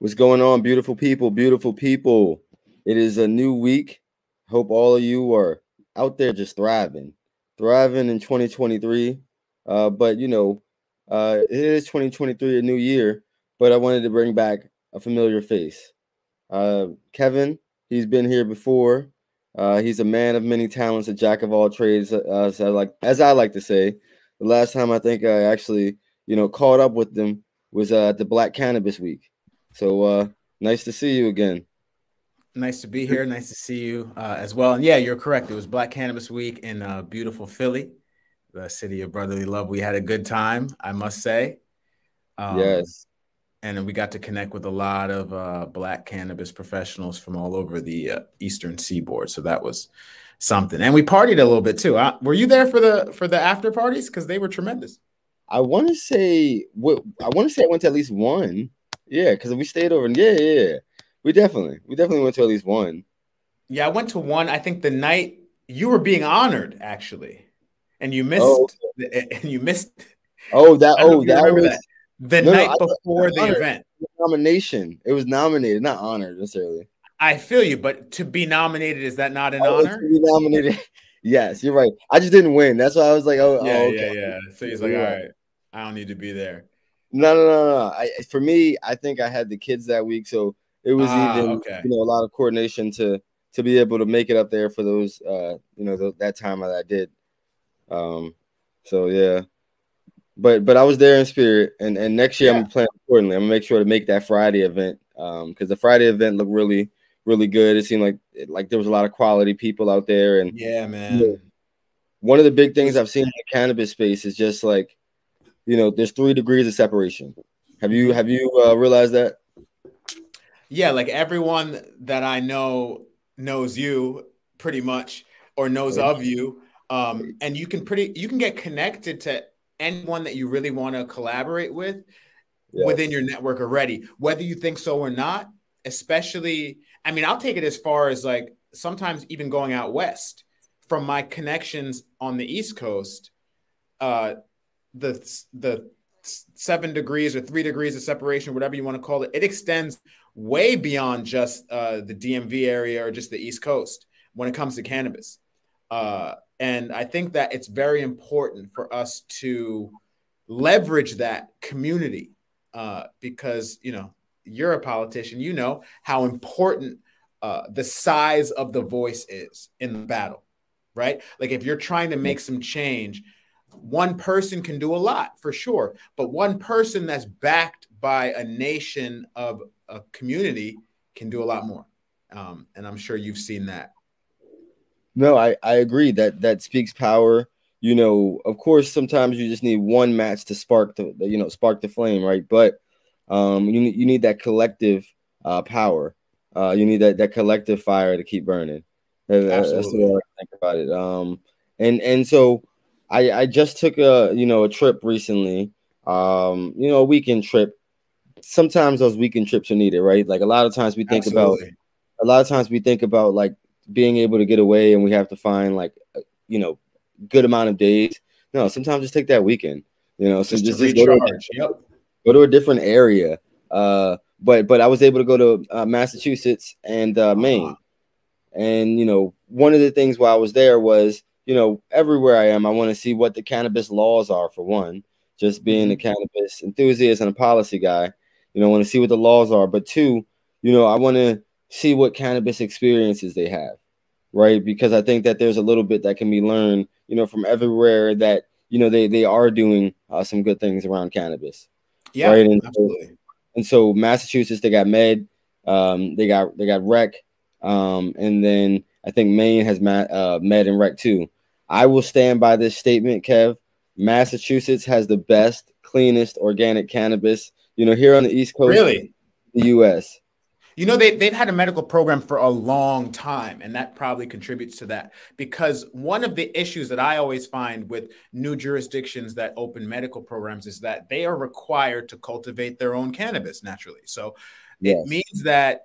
What's going on, beautiful people? Beautiful people. It is a new week. Hope all of you are out there just thriving, thriving in 2023. Uh, but you know, uh, it is 2023, a new year. But I wanted to bring back a familiar face. Uh, Kevin, he's been here before. Uh, he's a man of many talents, a jack of all trades, as I like as I like to say. The last time I think I actually, you know, caught up with them was at the Black Cannabis Week. So uh, nice to see you again. Nice to be here. Nice to see you uh, as well. And yeah, you're correct. It was Black Cannabis Week in uh, beautiful Philly, the city of brotherly love. We had a good time, I must say. Um, yes. And we got to connect with a lot of uh, Black cannabis professionals from all over the uh, Eastern Seaboard. So that was something. And we partied a little bit too. Uh, were you there for the for the after parties? Because they were tremendous. I want to say I want to say I went to at least one. Yeah, because we stayed over. Yeah, yeah, yeah, we definitely, we definitely went to at least one. Yeah, I went to one. I think the night you were being honored, actually, and you missed. Oh. And you missed. Oh, that. Oh, that was that. the no, night no, before the event. Nomination. It was nominated, not honored necessarily. I feel you, but to be nominated is that not an oh, honor? To be nominated. yes, you're right. I just didn't win. That's why I was like, oh, yeah, oh, okay. yeah, yeah. So he's like, all right, I don't need to be there. No, no, no, no. I, for me, I think I had the kids that week, so it was ah, even okay. you know a lot of coordination to to be able to make it up there for those uh you know the, that time that I did. Um, so yeah, but but I was there in spirit, and and next year yeah. I'm planning accordingly. I'm gonna make sure to make that Friday event um because the Friday event looked really really good. It seemed like like there was a lot of quality people out there, and yeah, man. You know, one of the big things I've seen in the cannabis space is just like you know, there's three degrees of separation. Have you have you uh, realized that? Yeah, like everyone that I know knows you pretty much or knows of you. Um, and you can pretty you can get connected to anyone that you really want to collaborate with yes. within your network already, whether you think so or not. Especially, I mean, I'll take it as far as like sometimes even going out west from my connections on the East Coast. Uh, the the seven degrees or three degrees of separation, whatever you want to call it, it extends way beyond just uh, the DMV area or just the East Coast when it comes to cannabis. Uh, and I think that it's very important for us to leverage that community uh, because, you know, you're a politician, you know how important uh, the size of the voice is in the battle, right? Like if you're trying to make some change, one person can do a lot for sure, but one person that's backed by a nation of a community can do a lot more. Um, and I'm sure you've seen that. No, I, I agree that that speaks power. You know, of course, sometimes you just need one match to spark the, the you know spark the flame, right? But um, you you need that collective uh, power. Uh, you need that that collective fire to keep burning. Absolutely. That's the way I think about it. Um, and and so I I just took a you know a trip recently. Um, you know, a weekend trip. Sometimes those weekend trips are needed, right? Like a lot of times we think Absolutely. about a lot of times we think about like being able to get away and we have to find like you know good amount of days. No, sometimes just take that weekend. You know, so just, just, just go, to a, yep. go to a different area. Uh, but but I was able to go to uh, Massachusetts and uh, Maine, uh-huh. and you know one of the things while I was there was you know, everywhere I am, I want to see what the cannabis laws are for one. Just being a mm-hmm. cannabis enthusiast and a policy guy, you know, I want to see what the laws are. But two, you know, I want to see what cannabis experiences they have, right? Because I think that there's a little bit that can be learned, you know, from everywhere that you know they they are doing uh, some good things around cannabis. Yeah, right? and absolutely. So, and so Massachusetts, they got Med, um, they got they got Rec, um, and then I think Maine has Med, uh, Med and Rec too. I will stand by this statement, Kev. Massachusetts has the best, cleanest organic cannabis. You know, here on the East Coast, really, the U.S. You know, they, they've had a medical program for a long time, and that probably contributes to that. Because one of the issues that I always find with new jurisdictions that open medical programs is that they are required to cultivate their own cannabis naturally. So yes. it means that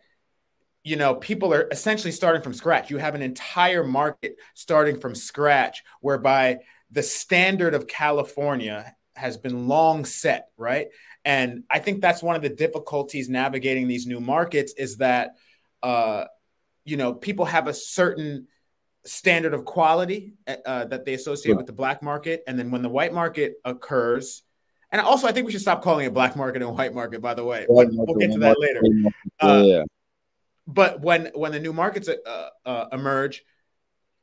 you know, people are essentially starting from scratch. You have an entire market starting from scratch, whereby the standard of California has been long set, right? And I think that's one of the difficulties navigating these new markets is that, uh, you know, people have a certain standard of quality uh, that they associate with the black market. And then when the white market occurs, and also I think we should stop calling it black market and white market, by the way, but we'll get to that later. Uh, yeah. But when when the new markets uh, uh, emerge,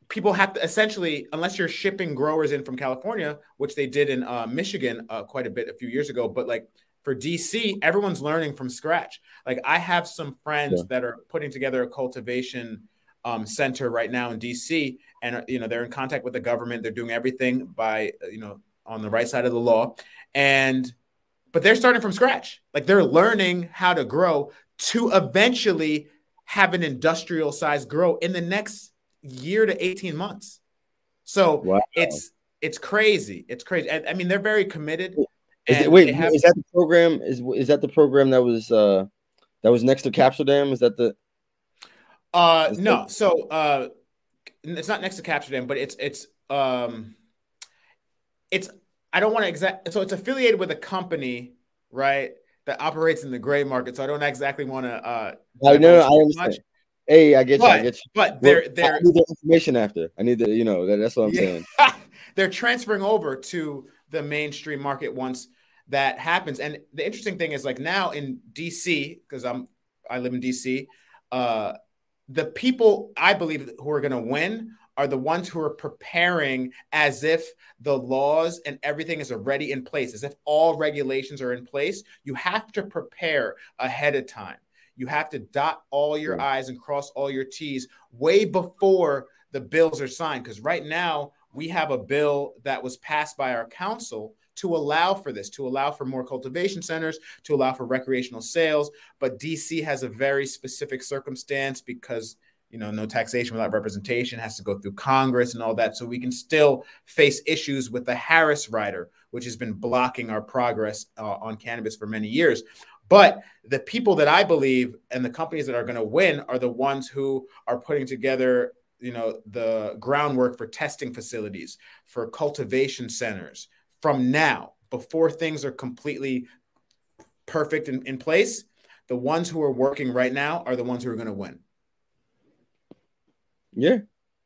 people have to essentially, unless you're shipping growers in from California, which they did in uh, Michigan uh, quite a bit a few years ago, but like for DC, everyone's learning from scratch. Like I have some friends yeah. that are putting together a cultivation um, center right now in DC, and uh, you know they're in contact with the government. They're doing everything by uh, you know on the right side of the law, and but they're starting from scratch. Like they're learning how to grow to eventually have an industrial size grow in the next year to 18 months. So wow. it's it's crazy. It's crazy. I, I mean, they're very committed. Is it, wait, have, is that the program? Is is that the program that was uh that was next to Capsterdam? Is that the uh, no. So uh, it's not next to Capsterdam, but it's it's um, it's I don't want to exact. So it's affiliated with a company, right, that operates in the gray market. So I don't exactly want to. Uh, I know. I understand. Much. Hey, I get but, you. I get you. But they're they're I need the information after. I need the you know that, that's what I'm yeah. saying. they're transferring over to the mainstream market once that happens. And the interesting thing is like now in DC because I'm I live in DC. Uh, the people I believe who are going to win are the ones who are preparing as if the laws and everything is already in place, as if all regulations are in place. You have to prepare ahead of time. You have to dot all your. I's and cross all your T's way before the bills are signed. Because right now, we have a bill that was passed by our council to allow for this, to allow for more cultivation centers, to allow for recreational sales. But DC has a very specific circumstance because you know no taxation without representation has to go through Congress and all that. So we can still face issues with the Harris rider, which has been blocking our progress uh, on cannabis for many years. But the people that I believe and the companies that are going to win are the ones who are putting together you know the groundwork for testing facilities for cultivation centers from now, before things are completely perfect in, in place, the ones who are working right now are the ones who are going to win. Yeah,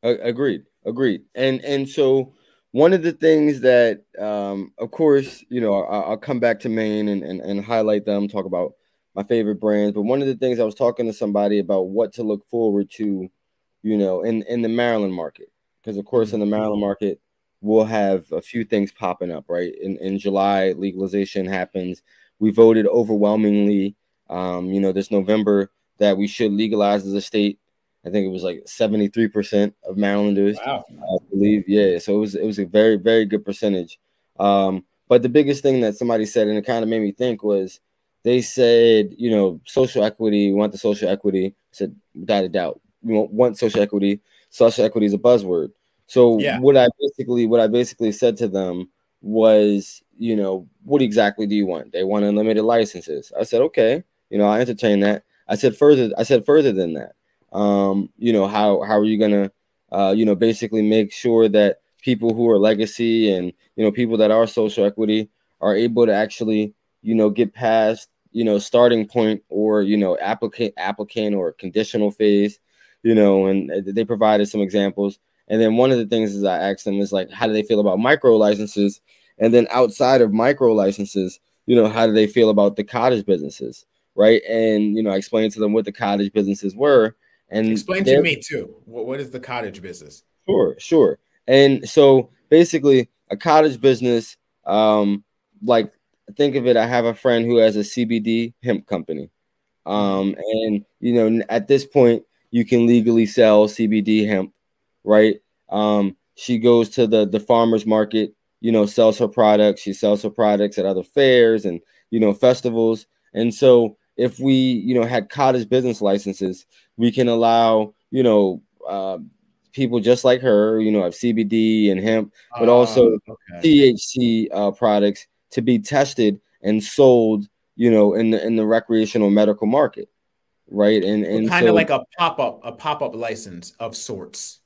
agreed, agreed. And and so one of the things that, um, of course, you know, I'll, I'll come back to Maine and, and and highlight them, talk about my favorite brands. But one of the things I was talking to somebody about what to look forward to, you know, in in the Maryland market, because of course in the Maryland market, we'll have a few things popping up, right? In, in July, legalization happens. We voted overwhelmingly, um, you know, this November that we should legalize as a state. I think it was like 73% of Marylanders, wow. I believe. Yeah. So it was, it was a very, very good percentage. Um, but the biggest thing that somebody said, and it kind of made me think, was they said, you know, social equity, we want the social equity. I said, without a doubt, we want social equity. Social equity is a buzzword. So yeah. what I basically what I basically said to them was, you know, what exactly do you want? They want unlimited licenses. I said, okay, you know, I entertain that. I said further, I said further than that. Um, you know, how how are you gonna uh, you know, basically make sure that people who are legacy and you know people that are social equity are able to actually, you know, get past, you know, starting point or you know, applicant applicant or conditional phase, you know, and they provided some examples. And then one of the things is I asked them is like, how do they feel about micro licenses? And then outside of micro licenses, you know, how do they feel about the cottage businesses? Right. And, you know, I explained to them what the cottage businesses were. And explain to me too. What is the cottage business? Sure, sure. And so basically, a cottage business, um, like think of it, I have a friend who has a CBD hemp company. Um, and you know, at this point, you can legally sell CBD hemp right? Um, she goes to the the farmers market, you know, sells her products. She sells her products at other fairs and you know festivals. And so, if we you know had cottage business licenses, we can allow you know uh, people just like her, you know, have CBD and hemp, but also oh, okay. THC uh, products to be tested and sold, you know, in the in the recreational medical market, right? And and kind of so, like a pop up, a pop up license of sorts.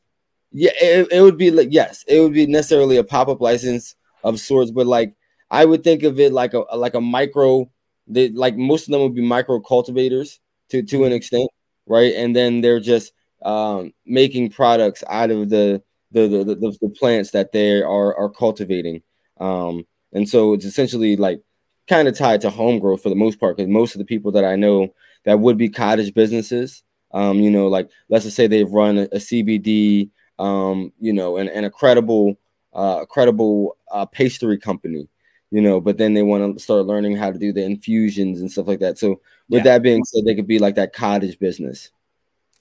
Yeah, it, it would be like yes, it would be necessarily a pop up license of sorts, but like I would think of it like a like a micro they like most of them would be micro cultivators to to an mm-hmm. extent, right? And then they're just um, making products out of the the, the the, the plants that they are are cultivating. Um, and so it's essentially like kind of tied to home growth for the most part, because most of the people that I know that would be cottage businesses, um, you know, like let's just say they've run a, a CBD, um, you know, and, and a credible, uh, credible uh, pastry company, you know, but then they want to start learning how to do the infusions and stuff like that. So with yeah. that being said, they could be like that cottage business,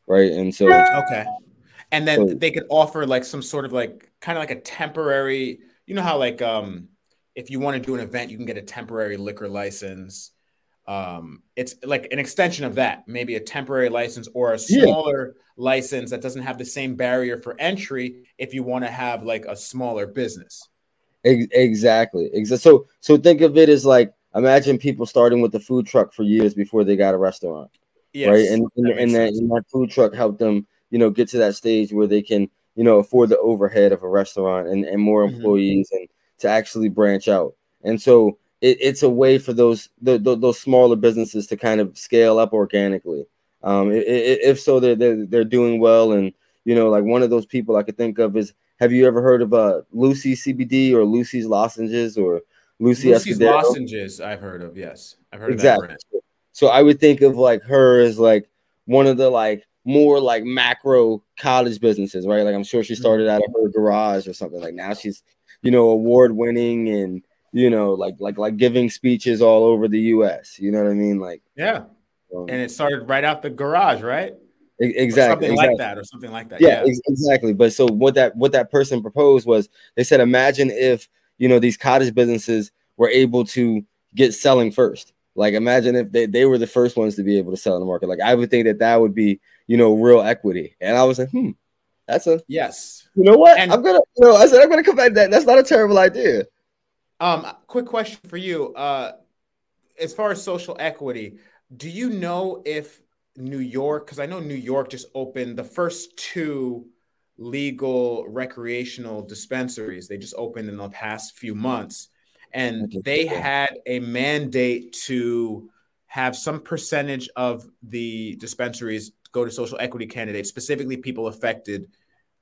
right? And so okay, and then so, they could offer like some sort of like kind of like a temporary, you know how like um if you want to do an event, you can get a temporary liquor license. Um, it's like an extension of that, maybe a temporary license or a smaller yeah. license that doesn't have the same barrier for entry if you want to have like a smaller business. Exactly. Exactly. So, so think of it as like imagine people starting with the food truck for years before they got a restaurant, yes, right? And and, that, and that, and that food truck helped them, you know, get to that stage where they can, you know, afford the overhead of a restaurant and, and more mm-hmm. employees mm-hmm. and to actually branch out. And so it, it's a way for those the, the, those smaller businesses to kind of scale up organically. Um, it, it, if so, they're, they're they're doing well. And you know, like one of those people I could think of is Have you ever heard of uh Lucy CBD or Lucy's lozenges or Lucy Lucy's Escudero? lozenges? I've heard of. Yes, I've heard exactly. So I would think of like her as like one of the like more like macro college businesses, right? Like I'm sure she mm-hmm. started out of her garage or something. Like now she's you know, award winning and you know, like like like giving speeches all over the U.S. You know what I mean? Like, yeah. Um, and it started right out the garage, right? Exactly, something exactly. like that, or something like that. Yeah, yeah, exactly. But so what that what that person proposed was they said, imagine if you know these cottage businesses were able to get selling first. Like, imagine if they, they were the first ones to be able to sell in the market. Like, I would think that that would be you know real equity. And I was like, hmm, that's a yes. You know what? And, I'm gonna. You know, I said I'm gonna come back. That that's not a terrible idea. Um, quick question for you. Uh, as far as social equity, do you know if New York? Because I know New York just opened the first two legal recreational dispensaries. They just opened in the past few months, and they had a mandate to have some percentage of the dispensaries go to social equity candidates, specifically people affected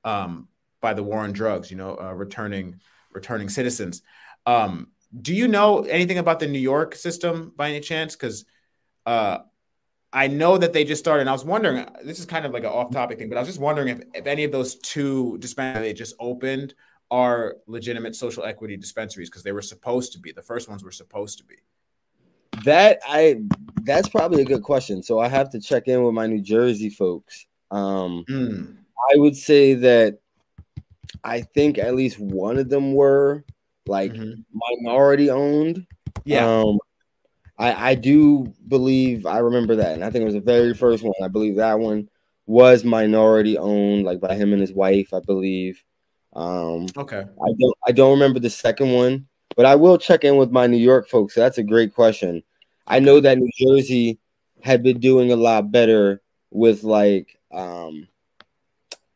um, by the war on drugs. You know, uh, returning returning citizens. Um, do you know anything about the New York system by any chance? Because uh, I know that they just started. And I was wondering. This is kind of like an off-topic thing, but I was just wondering if, if any of those two dispensaries they just opened are legitimate social equity dispensaries because they were supposed to be. The first ones were supposed to be. That I that's probably a good question. So I have to check in with my New Jersey folks. Um, mm. I would say that I think at least one of them were like mm-hmm. minority owned. Yeah. Um, I, I do believe I remember that, and I think it was the very first one. I believe that one was minority owned, like by him and his wife, I believe. Um, okay. I don't I don't remember the second one, but I will check in with my New York folks. So that's a great question. I know that New Jersey had been doing a lot better with like um,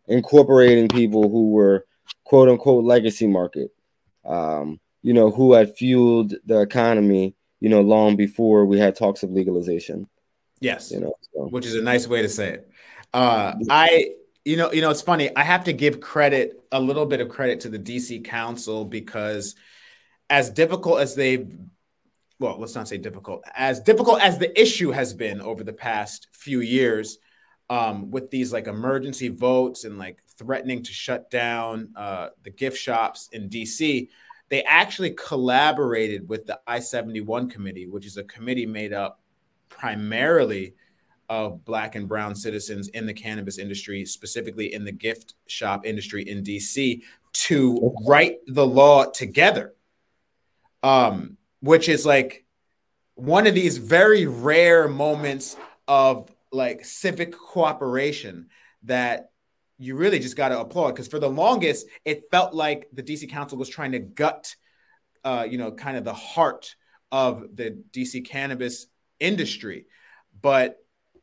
incorporating people who were quote unquote legacy market, um, you know, who had fueled the economy, you know, long before we had talks of legalization. Yes, you know, so. which is a nice way to say it. Uh, I, you know, you know, it's funny. I have to give credit, a little bit of credit to the DC Council because, as difficult as they've well, let's not say difficult, as difficult as the issue has been over the past few years um, with these like emergency votes and like threatening to shut down uh, the gift shops in DC, they actually collaborated with the I 71 committee, which is a committee made up primarily of Black and Brown citizens in the cannabis industry, specifically in the gift shop industry in DC, to write the law together. Um, which is like one of these very rare moments of like civic cooperation that you really just got to applaud because for the longest it felt like the DC Council was trying to gut, uh, you know, kind of the heart of the DC cannabis industry, but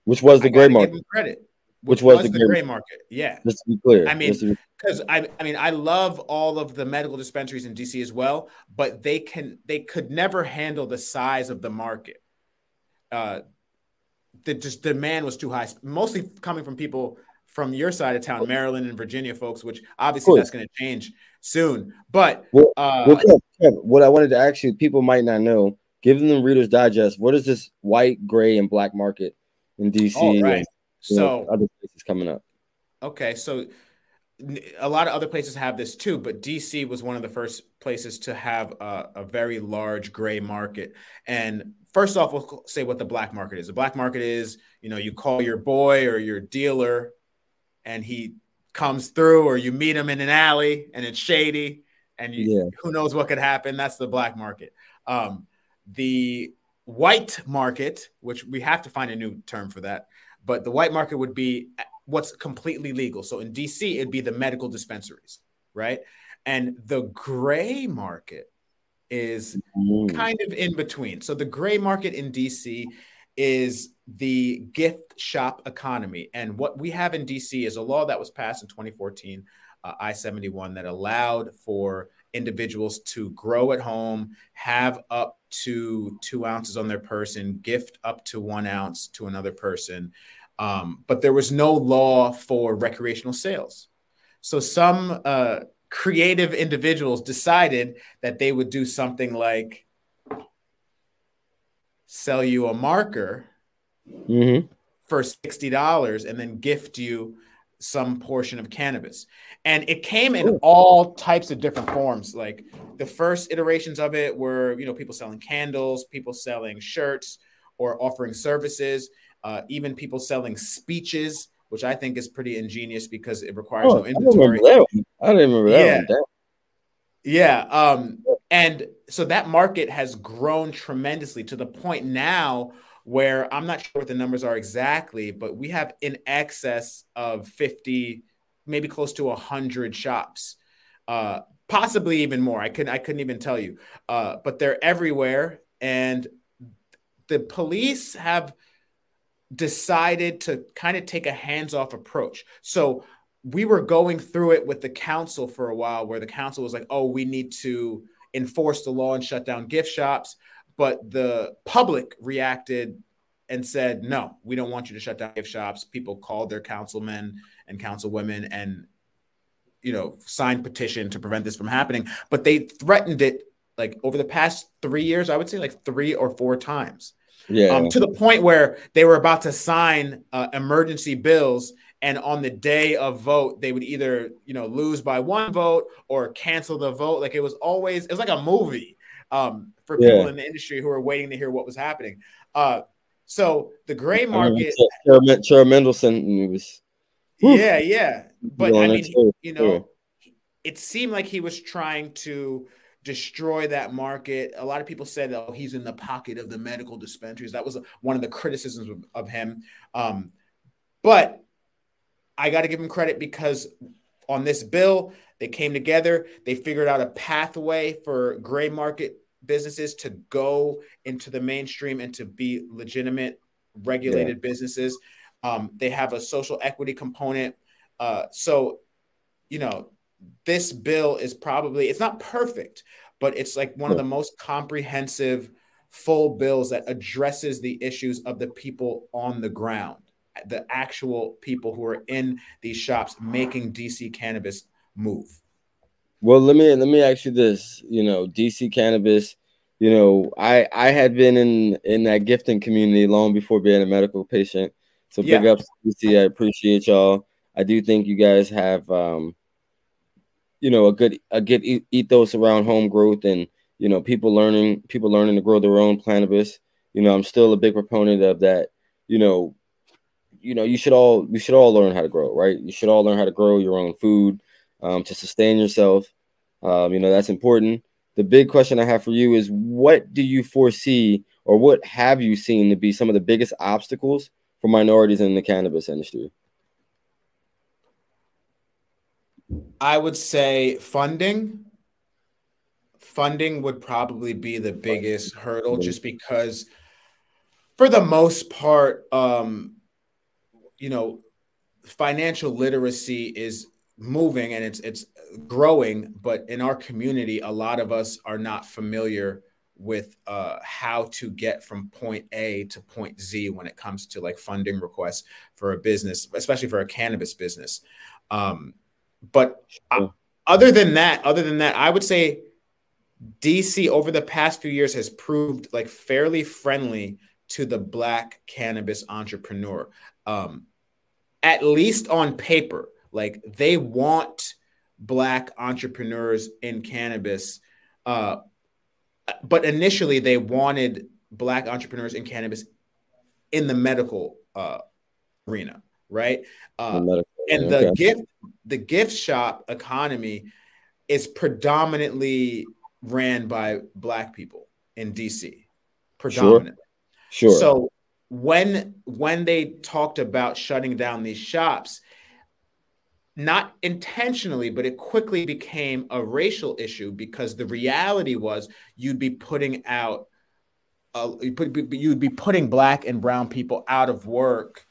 which was the gray market credit which, was, was, the, the gray, market. Yeah, just to be clear. I mean, because I, I mean, I love all of the medical dispensaries in DC as well, but they can they could never handle the size of the market. uh, the just demand was too high, mostly coming from people from your side of town, Maryland and Virginia folks, which obviously that's going to change soon. But well, uh, well, Kev, Kev, what I wanted to ask you, people might not know, giving them Reader's Digest, what is this white, gray, and black market in DC? Oh, right. And, so know, other places coming up. Okay, so a lot of other places have this too, but DC was one of the first places to have a, a, very large gray market. And first off, we'll say what the black market is. The black market is, you know, you call your boy or your dealer and he comes through, or you meet him in an alley and it's shady, and you, yeah. who knows what could happen. That's the black market. Um, the white market, which we have to find a new term for that, but the white market would be what's completely legal. So in DC, it'd be the medical dispensaries, right? And the gray market is mm. kind of in between. So the gray market in DC is the gift shop economy. And what we have in DC is a law that was passed in 2014, uh, I 71, that allowed for individuals to grow at home, have up to two ounces on their person, gift up to one ounce to another person. Um, but there was no law for recreational sales. So some uh, creative individuals decided that they would do something like sell you a marker mm-hmm. for $60 and then gift you some portion of cannabis. And it came in Ooh. all types of different forms. Like the first iterations of it were, you know, people selling candles, people selling shirts or offering services, uh, even people selling speeches, which I think is pretty ingenious because it requires oh, no inventory. I, don't remember that. Yeah. Yeah. Um, and so that market has grown tremendously to the point now where I'm not sure what the numbers are exactly, but we have in excess of 50, maybe close to 100 shops, uh, possibly even more. I couldn't, I couldn't even tell you, uh, but they're everywhere. And the police have decided to kind of take a hands off approach. So we were going through it with the council for a while where the council was like, oh, we need to enforce the law and shut down gift shops. But the public reacted and said, no, we don't want you to shut down gift shops. People called their councilmen and councilwomen and, you know, signed petition to prevent this from happening. But they threatened it like over the past three years, I would say like three or four times. Yeah. Um, to the point where they were about to sign uh, emergency bills and on the day of vote they would either you know lose by one vote or cancel the vote like it was always it was like a movie um, for people yeah. in the industry who are waiting to hear what was happening uh, so the gray market I mean, Chairman Mendelson was yeah yeah but i mean he, you know it seemed like he was trying to destroy that market. A lot of people said, "Oh, he's in the pocket of the medical dispensaries." That was one of the criticisms of, of him. Um, but I got to give him credit because on this bill, they came together, they figured out a pathway for gray market businesses to go into the mainstream and to be legitimate, regulated yeah. businesses. Um, they have a social equity component. Uh, so, you know, this bill is probably, it's not perfect, but it's like one yeah. of the most comprehensive full bills that addresses the issues of the people on the ground the actual people who are in these shops making DC cannabis move? Well, let me let me ask you this. You know, DC cannabis. You know, I I had been in in that gifting community long before being a medical patient. So big yeah. ups DC. I appreciate y'all. I do think you guys have um, you know, a good a good ethos around home growth and you know people learning people learning to grow their own cannabis. You know, I'm still a big proponent of that. You know, you know, you should all we should all learn how to grow, right? You should all learn how to grow your own food um, to sustain yourself. Um, you know, that's important. The big question I have for you is what do you foresee or what have you seen to be some of the biggest obstacles for minorities in the cannabis industry? I would say funding. Funding would probably be the biggest hurdle just because, for the most part, um, you know, financial literacy is moving and it's it's growing, but in our community, a lot of us are not familiar with uh, how to get from point A to point Z when it comes to like funding requests for a business, especially for a cannabis business. Um, but other than that, other than that, I would say DC over the past few years has proved like fairly friendly to the black cannabis entrepreneur. Um, at least on paper, like they want black entrepreneurs in cannabis. Uh, but initially, they wanted black entrepreneurs in cannabis in the medical uh, arena, right? Uh, the and the okay. gift, the gift shop economy is predominantly ran by black people in DC, predominantly. Sure. sure. So when when they talked about shutting down these shops, not intentionally, but it quickly became a racial issue because the reality was you'd be putting out, uh, you'd be putting black and brown people out of work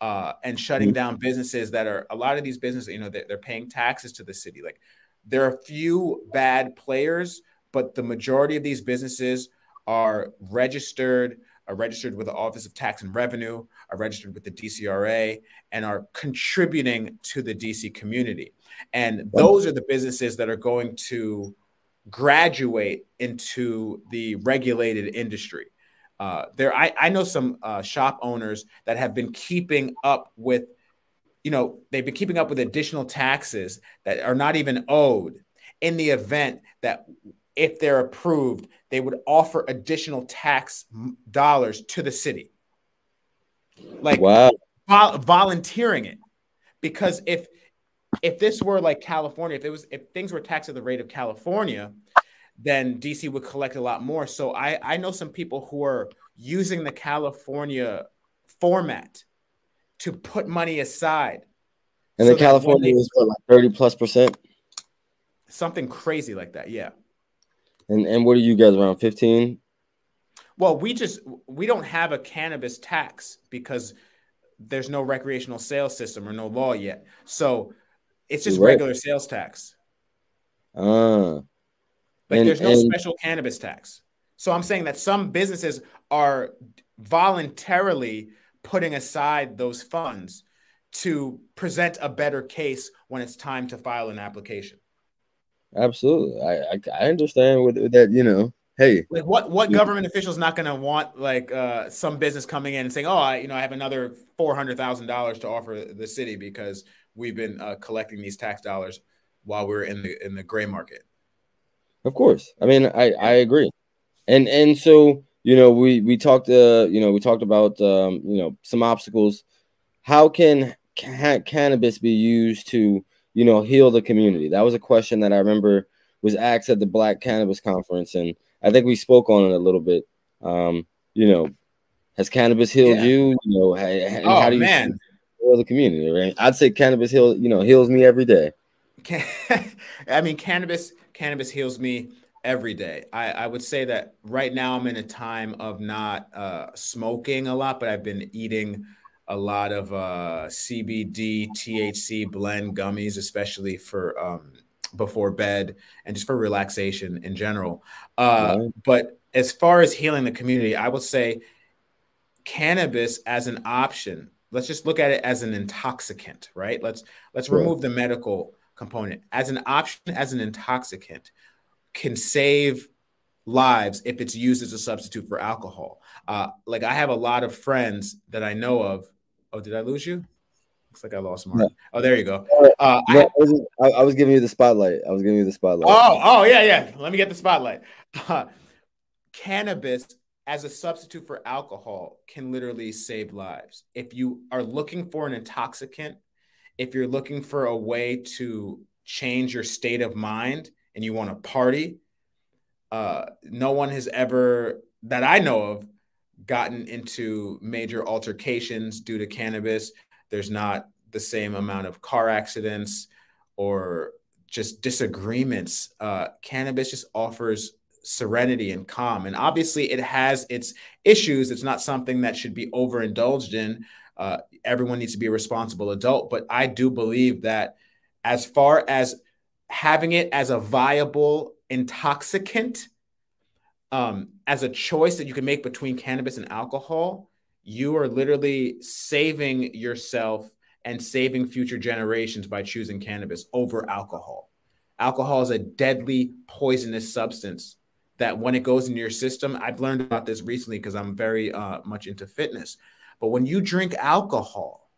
uh, and shutting mm-hmm. down businesses that are a lot of these businesses, you know, they're, they're paying taxes to the city. Like there are a few bad players, but the majority of these businesses are registered are registered with the Office of Tax and Revenue, are registered with the DCRA, and are contributing to the DC community. And those are the businesses that are going to graduate into the regulated industry. Uh, there, I, I know some uh, shop owners that have been keeping up with, you know, they've been keeping up with additional taxes that are not even owed in the event that if they're approved, they would offer additional tax dollars to the city. Like wow. Vo- volunteering it. Because if if this were like California, if it was if things were taxed at the rate of California, then DC would collect a lot more. So I I know some people who are using the California format to put money aside. And so the California is what, like 30 plus percent? Something crazy like that, yeah. And and what are you guys around 15? Well, we just we don't have a cannabis tax because there's no recreational sales system or no law yet. So it's just right. regular sales tax. Uh, like and, there's no and, special cannabis tax. So I'm saying that some businesses are voluntarily putting aside those funds to present a better case when it's time to file an application. Absolutely, I I, I understand with, with, that. You know, hey, like what what government official is not going to want like uh, some business coming in and saying, oh, I you know I have another four hundred thousand dollars to offer the city because we've been uh, collecting these tax dollars while we're in the in the gray market. Of course, I mean I I agree, and and so you know we we talked uh you know we talked about um you know some obstacles. How can ca- cannabis be used to you know, heal the community? That was a question that I remember was asked at the Black Cannabis Conference, and I think we spoke on it a little bit. Um, you know, has cannabis healed yeah. you? You know, how, oh, how do you man. heal the community? Right? I'd say cannabis heal, you know, heals me every day. I mean, cannabis cannabis heals me every day. I, I would say that right now I'm in a time of not uh, smoking a lot, but I've been eating a lot of uh, CBD, THC blend gummies, especially for um, before bed and just for relaxation in general. Uh, right. But as far as healing the community, I would say cannabis as an option. Let's just look at it as an intoxicant, right? Let's let's remove the medical component as an option as an intoxicant can save lives if it's used as a substitute for alcohol. Uh, like I have a lot of friends that I know of Oh, did I lose you? Looks like I lost Mark. No. Oh, there you go. Uh, no, I, was, I, was, giving you the spotlight. I was giving you the spotlight. Oh, oh yeah, yeah. Let me get the spotlight. Uh, cannabis as a substitute for alcohol can literally save lives. If you are looking for an intoxicant, if you're looking for a way to change your state of mind and you want to party, uh, no one has ever that I know of gotten into major altercations due to cannabis. There's not the same amount of car accidents or just disagreements. Uh, cannabis just offers serenity and calm. And obviously, it has its issues. It's not something that should be overindulged in. Uh, everyone needs to be a responsible adult. But I do believe that as far as having it as a viable intoxicant, um, as a choice that you can make between cannabis and alcohol, you are literally saving yourself and saving future generations by choosing cannabis over alcohol. Alcohol is a deadly poisonous substance that when it goes into your system, I've learned about this recently because I'm very uh, much into fitness. But when you drink alcohol,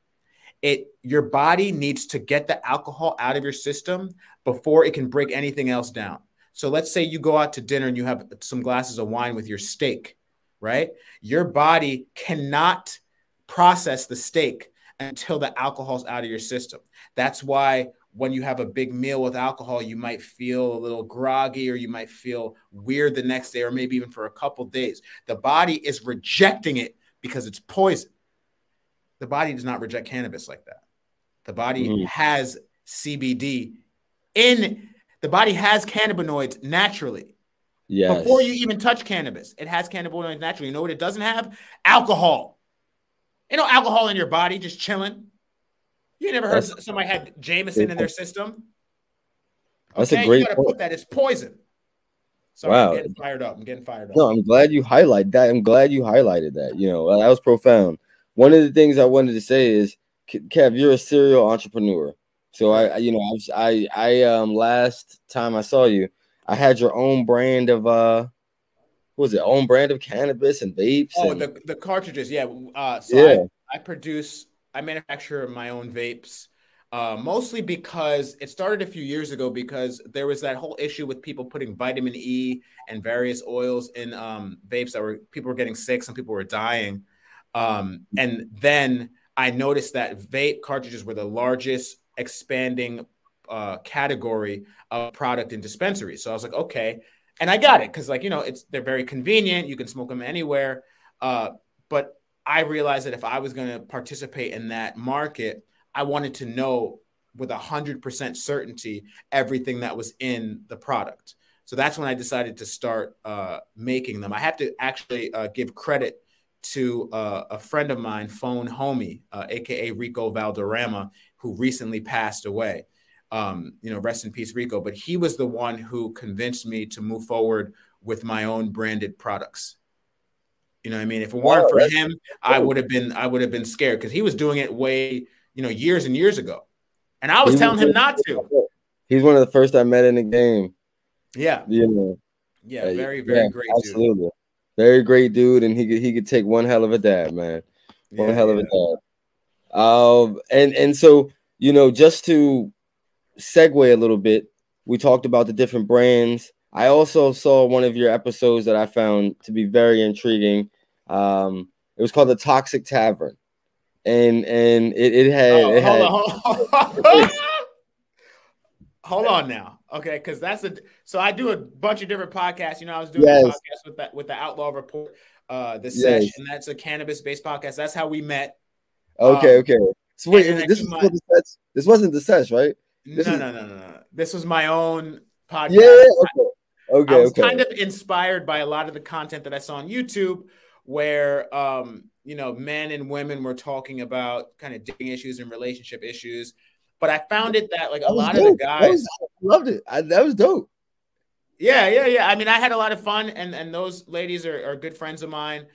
it your body needs to get the alcohol out of your system before it can break anything else down. So let's say you go out to dinner and you have some glasses of wine with your steak, right? Your body cannot process the steak until the alcohol's out of your system. That's why when you have a big meal with alcohol, you might feel a little groggy or you might feel weird the next day or maybe even for a couple days. The body is rejecting it because it's poison. The body does not reject cannabis like that. The body mm-hmm. has CBD in the body has cannabinoids naturally. Yeah. Before you even touch cannabis, it has cannabinoids naturally. You know what it doesn't have? Alcohol. You know, alcohol in your body just chilling. You never heard that's, somebody had Jameson in their system? That's okay? a great you gotta point. put that as poison. Sorry, wow. I'm getting fired up. I'm getting fired up. No, I'm glad you highlight that. I'm glad you highlighted that. You know, that was profound. One of the things I wanted to say is, Kev, you're a serial entrepreneur. So I, you know, I, I, um, last time I saw you, I had your own brand of, uh, what was it, own brand of cannabis and vapes. Oh, and... the, the cartridges. Yeah. Uh, so yeah. I, I produce, I manufacture my own vapes. Uh, mostly because it started a few years ago because there was that whole issue with people putting vitamin E and various oils in um, vapes that were people were getting sick, some people were dying, um, and then I noticed that vape cartridges were the largest expanding uh, category of product in dispensaries. So I was like, okay, and I got it because like you know it's they're very convenient. You can smoke them anywhere. Uh, but I realized that if I was going to participate in that market, I wanted to know with a hundred percent certainty everything that was in the product. So that's when I decided to start uh, making them. I have to actually uh, give credit to uh, a friend of mine, Phone Homie, aka uh, Rico Valderrama who recently passed away. Um, you know, rest in peace, Rico. But he was the one who convinced me to move forward with my own branded products. You know, I mean, if it weren't for him, I would have been I would have been scared because he was doing it way, you know, years and years ago, and I was he telling was him not to. He's one of the first I met in the game. Yeah, you know, yeah, very very yeah, great. Absolutely, dude. very great dude, and he could he could take one hell of a dad, man. One yeah, hell of a dad. Um, and and so you know, just to segue a little bit, we talked about the different brands. I also saw one of your episodes that I found to be very intriguing. Um, it was called the Toxic Tavern, and and it, it had, oh, it hold, had on, hold, on. hold on now, okay? Because that's a so I do a bunch of different podcasts. You know, I was doing yes. a podcast with that with the Outlaw Report, uh, the yes. session. That's a cannabis based podcast. That's how we met. Okay, um, okay. So wait, this was the sesh. This wasn't the sesh, right? This no, is... no, no, no, no. This was my own podcast. Yeah. Okay. Okay. I was okay. kind of inspired by a lot of the content that I saw on YouTube, where um, you know, men and women were talking about kind of dating issues and relationship issues. But I found it that like a lot dope. of the guys was, loved it. I, that was dope. Yeah, yeah, yeah. I mean, I had a lot of fun, and and those ladies are, are good friends of mine.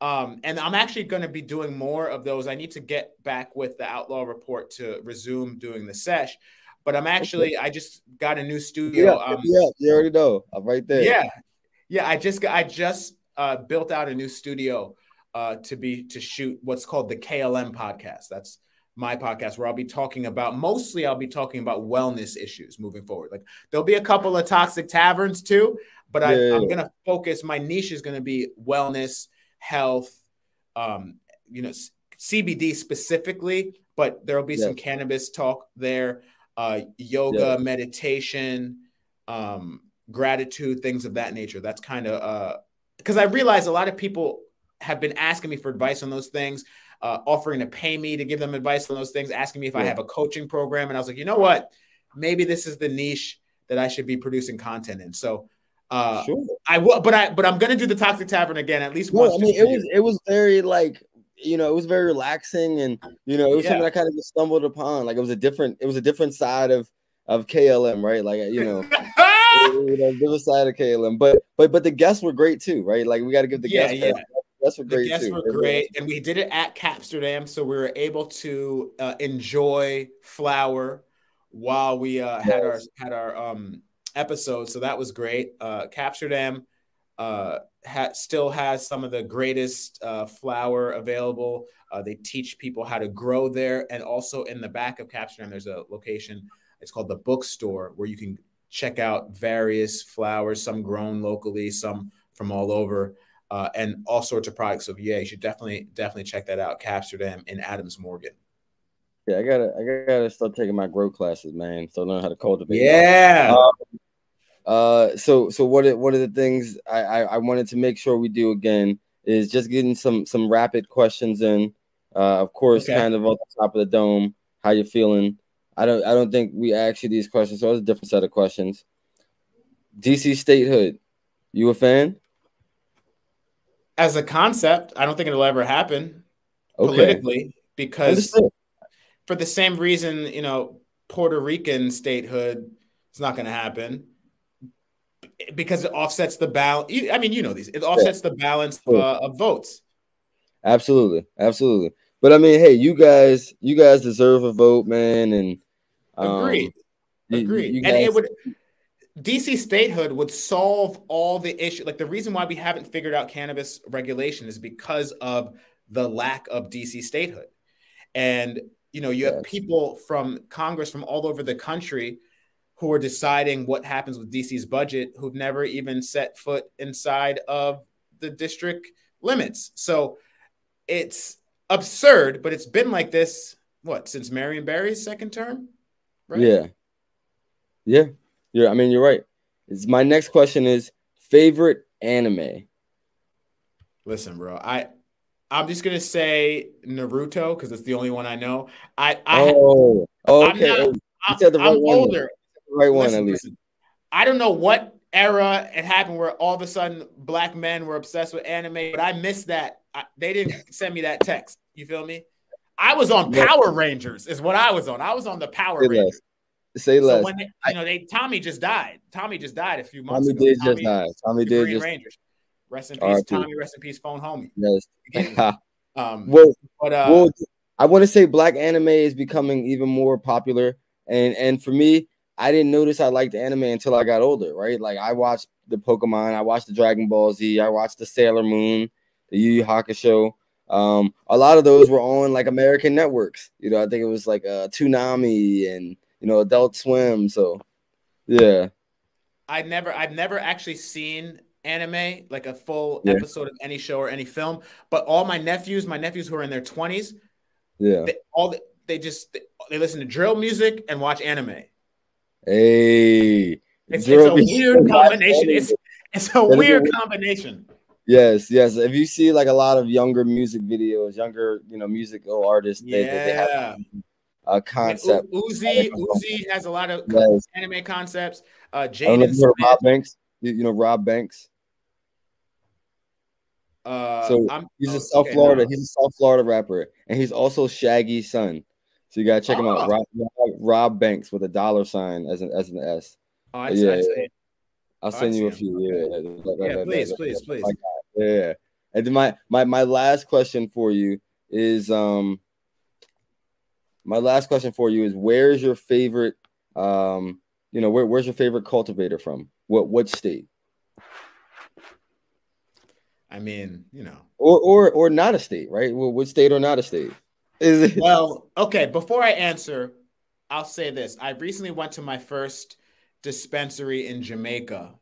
Um, and I'm actually going to be doing more of those. I need to get back with the Outlaw Report to resume doing the sesh. But I'm actually, I just got a new studio. Yeah, um, yeah, you already know. I'm right there. Yeah, yeah. I just I just uh, built out a new studio uh, to be to shoot what's called the KLM podcast. That's my podcast where I'll be talking about mostly I'll be talking about wellness issues moving forward. Like there'll be a couple of toxic taverns too, but I, yeah. I'm gonna focus. My niche is gonna be wellness health, um, you know, CBD specifically, but there will be yes. some cannabis talk there, uh, yoga, meditation, um, gratitude, things of that nature. That's kind of uh, because I realize a lot of people have been asking me for advice on those things, uh, offering to pay me to give them advice on those things, asking me if yeah. I have a coaching program, and I was like, you know what, maybe this is the niche that I should be producing content in. So uh, sure. I will, but I but I'm gonna do the Toxic Tavern again at least once. I mean, it was it was very like you know it was very relaxing and you know it was yeah. something I kind of just stumbled upon. Like it was a different it was a different side of of KLM, right? Like you know. you know, different side of KLM. But but but the guests were great too, right? Like we got to give the yeah, guests. Yeah, guests were great the guests too. were great, and we did it at Capsterdam, so we were able to uh, enjoy flower while we uh, had our had our um episode. So that was great. Uh, Capsterdam uh, ha- still has some of the greatest uh, flower available. Uh, they teach people how to grow there, and also in the back of Capsterdam, there's a location. It's called the bookstore where you can check out various flowers, some grown locally, some from all over, uh, and all sorts of products. So yeah, you should definitely definitely check that out. Capsterdam in Adams Morgan. Yeah, I gotta I gotta start taking my grow classes, man. So learn how to cultivate. Yeah. Um, uh, so so what are, what are the things I, I, I wanted to make sure we do again is just getting some some rapid questions in. Uh, of course, okay. kind of on the top of the dome. How you feeling? I don't I don't think we asked you these questions, so it's a different set of questions. DC statehood, you a fan? As a concept, I don't think it'll ever happen okay. politically because Understood. for the same reason, you know, Puerto Rican statehood is not going to happen because it offsets the balance. I mean, you know these. It offsets yeah. the balance of, uh, of votes. Absolutely, absolutely. But I mean, hey, you guys, you guys deserve a vote, man. And um, agreed, agreed. You, you and it would DC statehood would solve all the issue. Like the reason why we haven't figured out cannabis regulation is because of the lack of DC statehood. And you know, you have people from Congress from all over the country who are deciding what happens with DC's budget who've never even set foot inside of the district limits. So it's absurd, but it's been like this what since Marion Barry's second term, right? Yeah, yeah, yeah. I mean, you're right. It's my next question is favorite anime. Listen, bro, I I'm just gonna say Naruto because it's the only one I know. I I oh, okay. I'm, not, oh, I'm, I'm older right one listen, at least. Listen, I don't know what era it happened where all of a sudden black men were obsessed with anime, but I missed that. I, they didn't send me that text. You feel me? I was on Power Rangers, is what I was on. I was on the Power Say Rangers. Less. Say less. So when they, you know, they Tommy just died. Tommy just died a few months Tommy ago. Did Tommy just die. Tommy did Green just Rangers. Rest in peace, Tommy. Rest in peace, phone homie. Yes. um, well, but uh, well, I want to say black anime is becoming even more popular, and and for me, I didn't notice I liked anime until I got older, right? Like I watched the Pokemon, I watched the Dragon Ball Z, I watched the Sailor Moon, the Yu Yu Hakusho. Um, a lot of those were on like American networks. You know, I think it was like uh Toonami and you know Adult Swim. So yeah. I never I've never actually seen anime, like a full yeah. episode of any show or any film. But all my nephews, my nephews who are in their 20s, yeah, they, all they just they, they listen to drill music and watch anime. Hey, it's, it's a weird combination. It's it's a weird combination. Yes, yes. If you see like a lot of younger music videos, younger you know musical artists, yeah. they, they have a concept. Uzi Uzi has a lot of yes. anime concepts. Uh, Jaden Rob Banks. You, you know Rob Banks. Uh, so I'm, he's a South okay, Florida. No. He's a South Florida rapper, and he's also Shaggy's son. So you gotta check oh. out. Oh. Rob, Rob, Banks with a dollar sign as an as an S. Oh, I, yeah, I I'll oh, send you a few. Yeah, yeah please, please, please. Yeah. And then my my my last question for you is um my last question for you is where's your favorite um you know where, where's your favorite cultivator from? What what state? I mean, you know, or or or not a state, right? What state or not a state? Is it? Well, okay. Before I answer, I'll say this: I recently went to my first dispensary in Jamaica.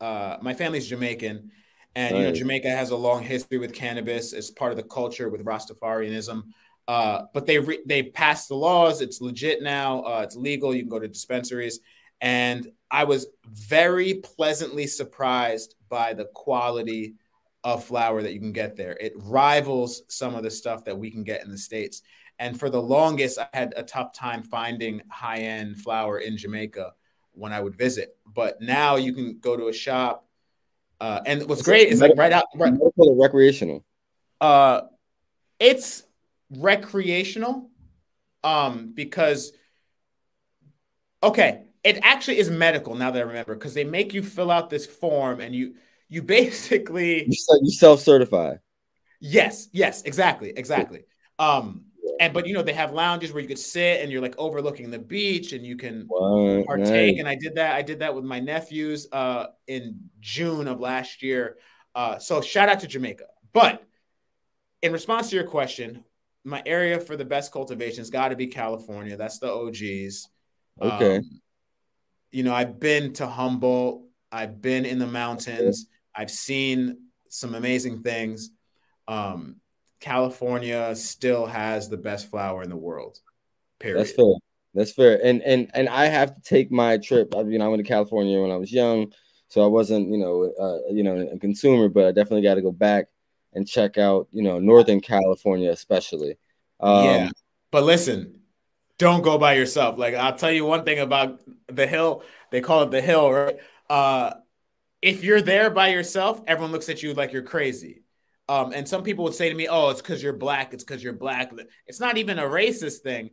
Uh, my family's Jamaican, and you know Jamaica has a long history with cannabis. It's part of the culture with Rastafarianism. Uh, but they re- they passed the laws. It's legit now. Uh, it's legal. You can go to dispensaries, and I was very pleasantly surprised by the quality of flower that you can get there. It rivals some of the stuff that we can get in the States. And for the longest, I had a tough time finding high end flower in Jamaica when I would visit. But now you can go to a shop. Uh, and what's great is like right out right, medical recreational. Uh, it's recreational, um, because okay, it actually is medical now that I remember because they make you fill out this form and you you basically you self certify. Yes, yes, exactly, exactly. Um, and but you know they have lounges where you could sit and you're like overlooking the beach and you can partake. Nice. And I did that. I did that with my nephews uh, in June of last year. Uh, so shout out to Jamaica. But in response to your question, my area for the best cultivations got to be California. That's the OGs. Okay. Um, you know, I've been to Humboldt. I've been in the mountains. I've seen some amazing things. Um, California still has the best flower in the world. Period. That's fair. That's fair. And and and I have to take my trip. I, mean, I went to California when I was young, so I wasn't, you know, uh, you know, a consumer, but I definitely got to go back and check out, you know, Northern California, especially. Um, yeah. But listen, don't go by yourself. Like I'll tell you one thing about the hill. They call it the hill, right? Uh, if you're there by yourself, everyone looks at you like you're crazy. Um, and some people would say to me, "Oh, it's because you're black. It's because you're black." It's not even a racist thing.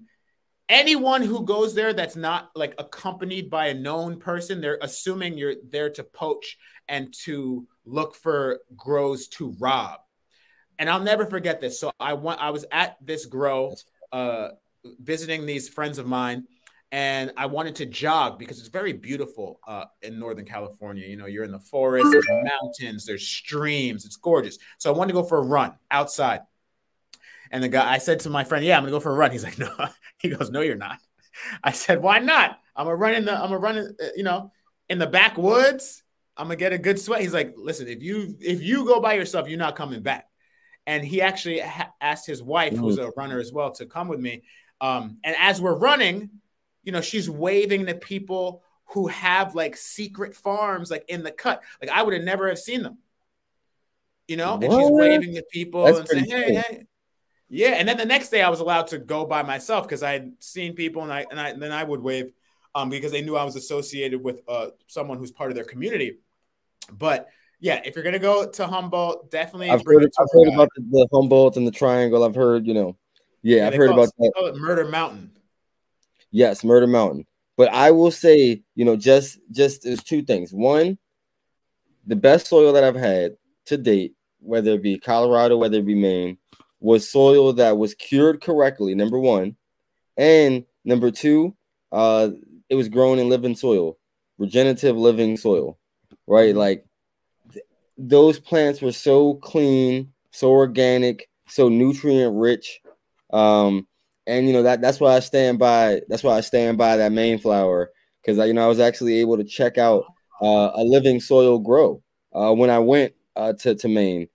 Anyone who goes there that's not like accompanied by a known person, they're assuming you're there to poach and to look for grows to rob. And I'll never forget this. So I went. I was at this grow, uh, visiting these friends of mine and I wanted to jog because it's very beautiful uh, in Northern California. You know, you're in the forest, there's mountains, there's streams, it's gorgeous. So I wanted to go for a run outside. And the guy, I said to my friend, "Yeah, I'm gonna go for a run." He's like, "No," he goes, "No, you're not." I said, "Why not? I'm gonna run in the, I'm gonna run, in, uh, you know, in the backwoods. I'm gonna get a good sweat." He's like, "Listen, if you if you go by yourself, you're not coming back." And he actually ha- asked his wife, who's a runner as well, to come with me. Um, and as we're running, you know, she's waving to people who have like secret farms like in the cut. Like I would have never have seen them. You know, what? and she's waving to people That's and saying, Hey, cool. hey. Yeah. And then the next day I was allowed to go by myself because I had seen people and I and I and then I would wave um because they knew I was associated with uh someone who's part of their community. But yeah, if you're gonna go to Humboldt, definitely I've heard, I've heard about the, the, Humboldt and the Triangle. I've heard, you know, yeah, yeah I've heard about it, that. Murder Mountain. Yes, Murder Mountain. But I will say, you know, just just there's two things. One, the best soil that I've had to date, whether it be Colorado, whether it be Maine, was soil that was cured correctly. Number one, and number two, uh, it was grown in living soil, regenerative living soil, right? Like th- those plants were so clean, so organic, so nutrient rich. Um, and you know that that's why I stand by. That's why I stand by that Maine flower because you know I was actually able to check out uh, a living soil grow uh, when I went uh, to to Maine,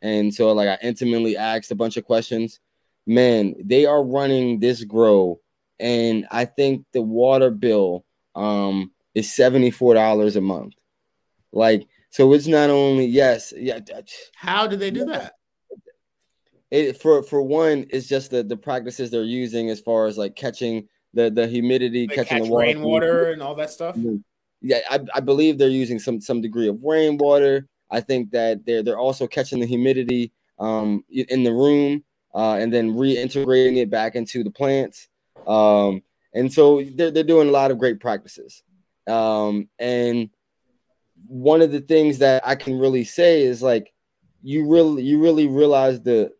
and so like I intimately asked a bunch of questions. Man, they are running this grow, and I think the water bill um, is seventy four dollars a month. Like so, it's not only yes, yeah. How do they do that? It for for one, it's just the the practices they're using as far as like catching the the humidity, they catching catch the water, rainwater, and all that stuff. Mm-hmm. Yeah, I, I believe they're using some some degree of rainwater. I think that they're they're also catching the humidity um in the room uh, and then reintegrating it back into the plants. Um, and so they're they're doing a lot of great practices. Um, and one of the things that I can really say is like you really you really realize the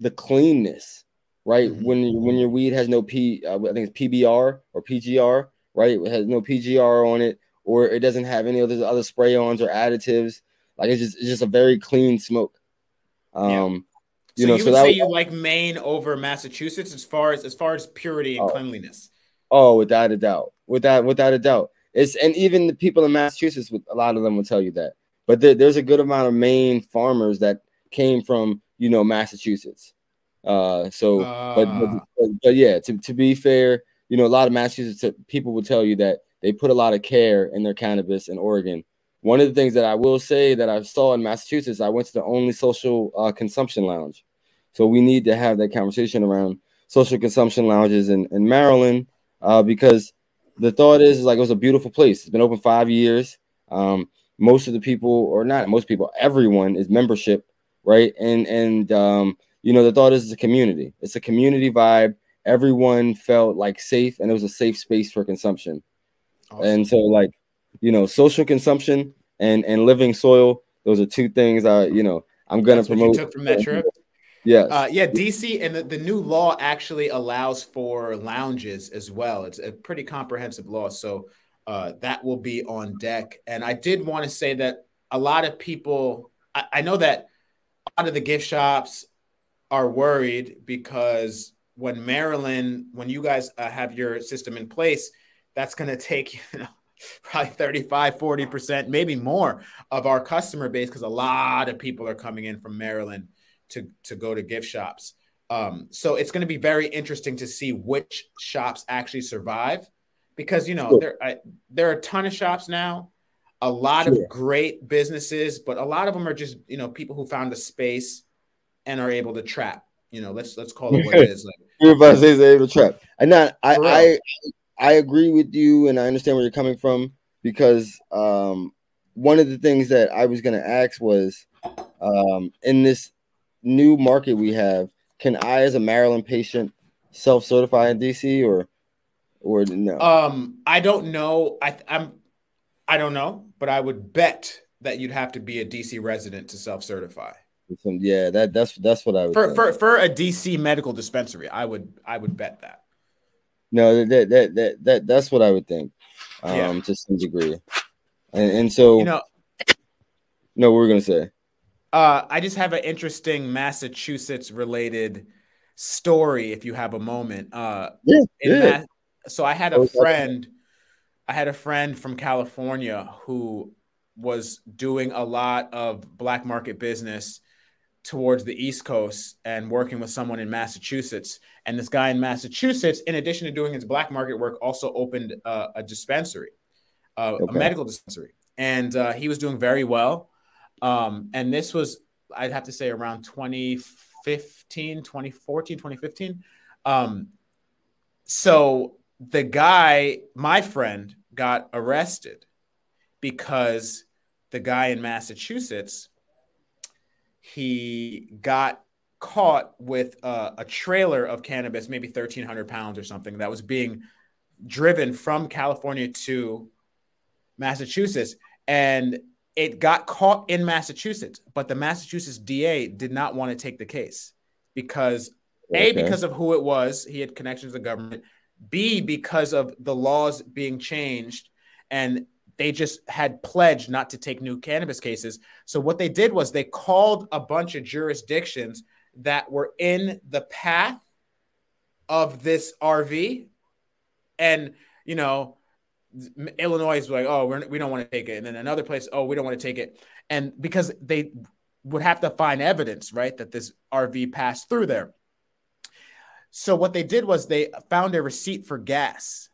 the cleanness, right? Mm-hmm. When when your weed has no P, uh, I think it's PBR or PGR, right? It has no PGR on it, or it doesn't have any other other spray-ons or additives. Like it's just it's just a very clean smoke. Um, yeah. you so know, you so would say was, you like Maine over Massachusetts as far as as far as purity and oh, cleanliness. Oh, without a doubt, without without a doubt. It's and even the people in Massachusetts, a lot of them will tell you that. But there, there's a good amount of Maine farmers that came from you know Massachusetts. Uh, so, uh. But, but, but, but yeah, to, to be fair, you know, a lot of Massachusetts people will tell you that they put a lot of care in their cannabis in Oregon. One of the things that I will say that I saw in Massachusetts, I went to the only social uh, consumption lounge. So we need to have that conversation around social consumption lounges in, in Maryland uh, because the thought is, is like it was a beautiful place. It's been open five years. Um, most of the people, or not most people, everyone is membership right? And and um, you know, the thought is it's a community. It's a community vibe. Everyone felt like safe, and it was a safe space for consumption. Awesome. And so, like, you know, social consumption and and living soil. Those are two things I, you know, I'm gonna That's promote. took from that trip. Yeah. Uh, yeah, DC and the, the new law actually allows for lounges as well. It's a pretty comprehensive law. So uh, that will be on deck. And I did want to say that a lot of people, I, I know that lot of the gift shops are worried because when Maryland, when you guys uh, have your system in place, that's going to take, you know, probably 35, 40%, maybe more of our customer base because a lot of people are coming in from Maryland to, to go to gift shops. Um, so it's going to be very interesting to see which shops actually survive because, you know, there, I, there are a ton of shops now, a lot sure. of great businesses, but a lot of them are just, you know, people who found a space and are able to trap. You know, let's let's call it what it is. Like, you're about to say able to trap. And not, I, I, I agree with you, and I understand where you're coming from because um, one of the things that I was going to ask was um, in this new market we have, can I, as a Maryland patient, self certify in DC or or no? Um, I don't know. I I'm I don't know, but I would bet that you'd have to be a DC resident to self certify. Yeah, that that's that's what I would for, for for a DC medical dispensary. I would I would bet that. No, that that that that that's what I would think, um, yeah. to some degree, and and so you know, no, we we're gonna say. Uh, I just have an interesting Massachusetts related story. If you have a moment, uh, yeah, yeah. Ma- so I had a friend, I had a friend from California who was doing a lot of black market business towards the East Coast and working with someone in Massachusetts. And this guy in Massachusetts, in addition to doing his black market work, also opened uh, a dispensary, uh, okay. a medical dispensary. And uh, he was doing very well. Um, and this was, I'd have to say, around 2015, 2014, 2015. Um, so the guy, my friend, got arrested because the guy in Massachusetts he got caught with a, a trailer of cannabis, maybe 1,300 pounds or something, that was being driven from California to Massachusetts. And it got caught in Massachusetts, but the Massachusetts DA did not want to take the case because okay. A, because of who it was, he had connections to the government, B, because of the laws being changed and they just had pledged not to take new cannabis cases. So what they did was they called a bunch of jurisdictions that were in the path of this RV, and you know, Illinois is like, oh, we're, we don't want to take it, and then another place, oh, we don't want to take it, and because they would have to find evidence, right, that this RV passed through there. So what they did was they found a receipt for gas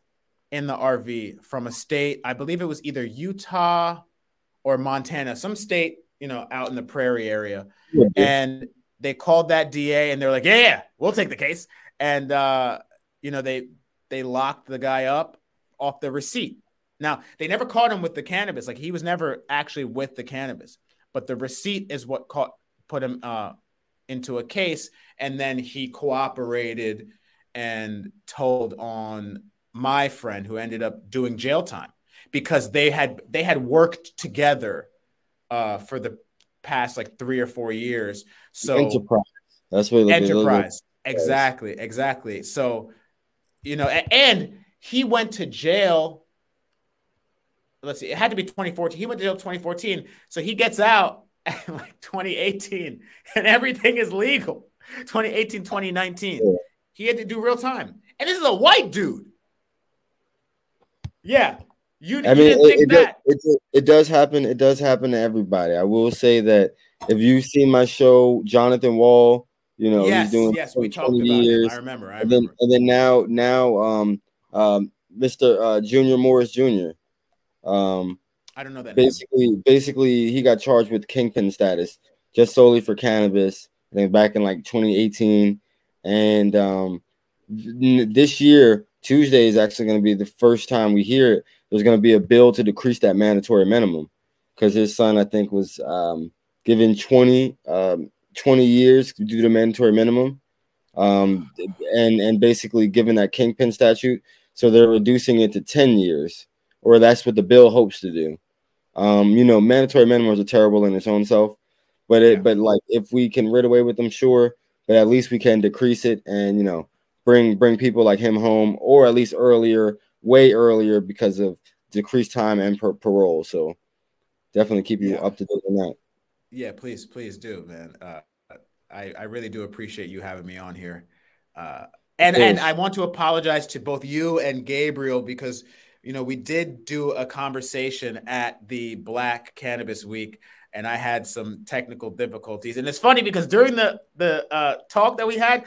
in the RV from a state, I believe it was either Utah or Montana, some state, you know, out in the prairie area. Yeah. And they called that DA and they're like, yeah, yeah, we'll take the case. And, uh, you know, they, they locked the guy up off the receipt. Now, they never caught him with the cannabis. Like he was never actually with the cannabis, but the receipt is what caught, put him, uh, into a case. And then he cooperated and told on my friend who ended up doing jail time because they had they had worked together uh, for the past like three or four years. So enterprise. That's what enterprise. Exactly, exactly. So, you know, and he went to jail. Let's see, it had to be 2014. He went to jail 2014. So he gets out like 2018 and everything is legal. 2018, 2019. He had to do real time. And this is a white dude. Yeah. You, I mean, it, it, does, it, it, does happen. It does happen to everybody. I will say that if you've seen my show, Jonathan Wall, you know, yes, he's doing yes, we talked about years. It. I remember. I and remember. then and then now now um um Mr. Uh, Junior Morris Jr. Um I don't know that. Basically, name. basically he got charged with kingpin status just solely for cannabis. I think back in like 2018. And um this year Tuesday is actually going to be the first time we hear it. There's going to be a bill to decrease that mandatory minimum because his son, I think, was um, given 20, um, 20 years due to mandatory minimum, um, and and basically given that kingpin statute. So they're reducing it to 10 years or that's what the bill hopes to do. Um, you know, mandatory minimums are terrible in its own self, but it, yeah. but like if we can rid away with them, sure, but at least we can decrease it and you know bring bring people like him home, or at least earlier, way earlier because of decreased time and per- parole. So definitely keep you yeah. up to date on that. Yeah, please, please do, man. Uh, I I really do appreciate you having me on here. Uh, and and I want to apologize to both you and Gabriel because you know we did do a conversation at the Black Cannabis Week and I had some technical difficulties. And it's funny because during the the uh, talk that we had,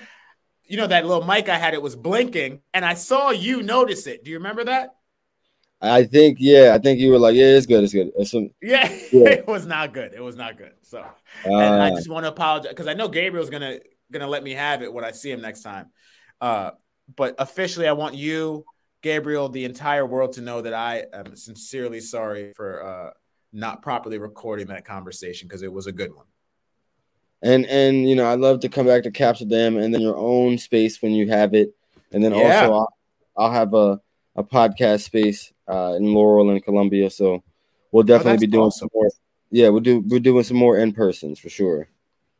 you know that little mic I had it was blinking, and I saw you notice it. Do you remember that? I think yeah, I think you were like, yeah, it's good, it's good. It's some, yeah, yeah. it was not good. It was not good. So, uh, and I just want to apologize because I know Gabriel's gonna gonna let me have it when I see him next time. Uh, but officially, I want you, Gabriel, the entire world to know that I am sincerely sorry for uh, not properly recording that conversation because it was a good one. And and you know, I love to come back to capture them and then your own space when you have it, and then yeah. also I'll, I'll have a a podcast space uh, in Laurel and Columbia. So we'll oh, definitely oh, be doing awesome. some more. Yeah, we'll do we're doing some more in persons for sure.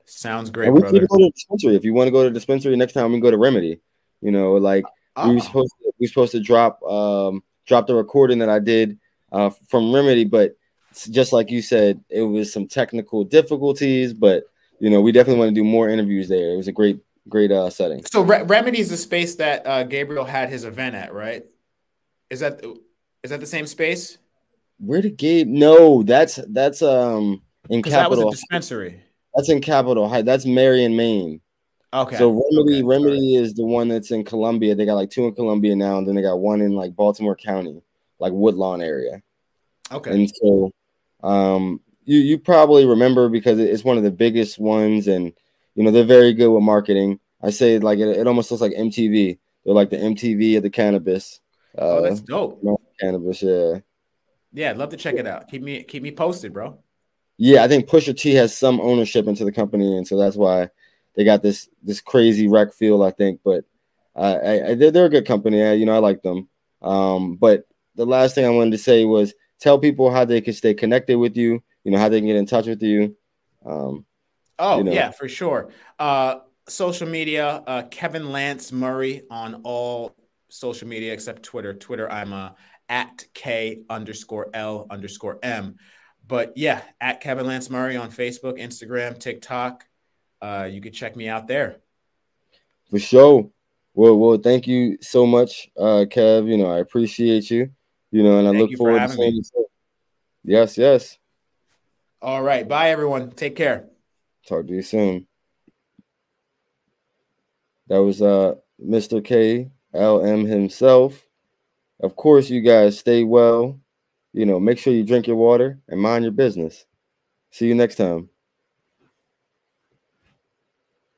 Sounds great. we brother. go to dispensary. If you want to go to dispensary next time, we go to Remedy. You know, like oh. we were supposed to, we were supposed to drop um drop the recording that I did uh from Remedy, but just like you said, it was some technical difficulties, but you know, we definitely want to do more interviews there. It was a great, great uh setting. So Re- Remedy is the space that uh, Gabriel had his event at, right? Is that is that the same space? Where did Gabe? No, that's that's um in Capitol. That was a dispensary. That's in Capitol High. That's Marion, Maine. Okay. So Remedy, okay. Remedy is the one that's in Columbia. They got like two in Columbia now, and then they got one in like Baltimore County, like Woodlawn area. Okay. And so, um, you you probably remember because it's one of the biggest ones, and you know they're very good with marketing. I say like it, it almost looks like MTV. They're like the MTV of the cannabis. Uh, oh, that's dope. Cannabis, yeah. Yeah, I'd love to check it out. Keep me keep me posted, bro. Yeah, I think Pusha T has some ownership into the company, and so that's why they got this this crazy rec feel. I think, but uh, I, I, they're, they're a good company. I, you know, I like them. Um, but the last thing I wanted to say was tell people how they can stay connected with you. You know, how they can get in touch with you. Um, oh you know. yeah, for sure. Uh, social media, uh, Kevin Lance Murray on all social media except Twitter. Twitter, I'm a uh, at K underscore L underscore M. But yeah, at Kevin Lance Murray on Facebook, Instagram, TikTok. Uh, you can check me out there. For sure. Well, well, thank you so much, uh, Kev. You know, I appreciate you. You know, and I thank look forward to seeing you. Yes, yes. All right. Bye, everyone. Take care. Talk to you soon. That was uh Mr. K LM himself. Of course, you guys stay well. You know, make sure you drink your water and mind your business. See you next time.